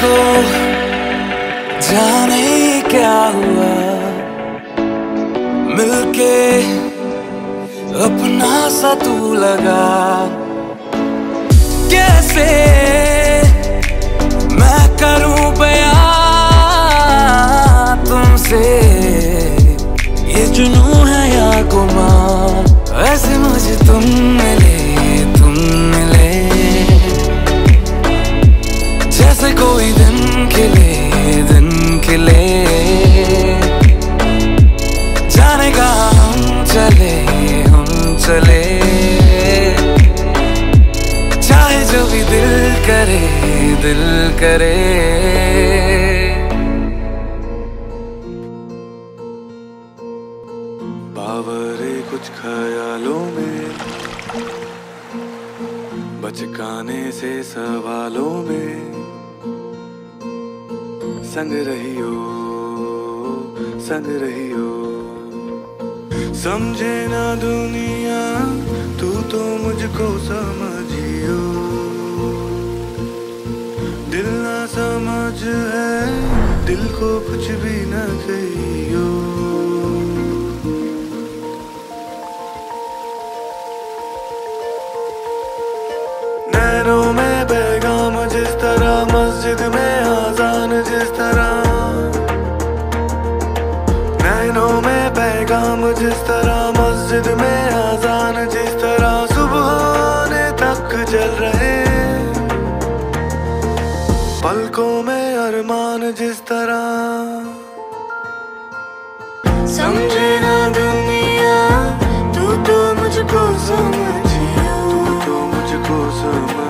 को जाने क्या हुआ? मिलके अपना सा तू लगा। कैसे मैं करूँ बयां तुमसे? ये जुनू है या गुमा ऐसे मुझे तुम मिले चले। चाहे जो भी दिल करे दिल करे। बावरे कुछ ख्यालों में, बचकाने से सवालों में संग रही हो संग रही हो समझे ना दुनिया, तू तो मुझको समझियो। दिल ना समझ है, दिल को कुछ भी न कहियो। नैनों में पैगाम जिस तरह मस्जिद में जिस तरह मस्जिद में आजान जिस तरह सुबह तक जल रहे। पलकों में अरमान जिस तरह। समझे ना दुनिया तू तो मुझको समझ। तू तो मुझको समझ।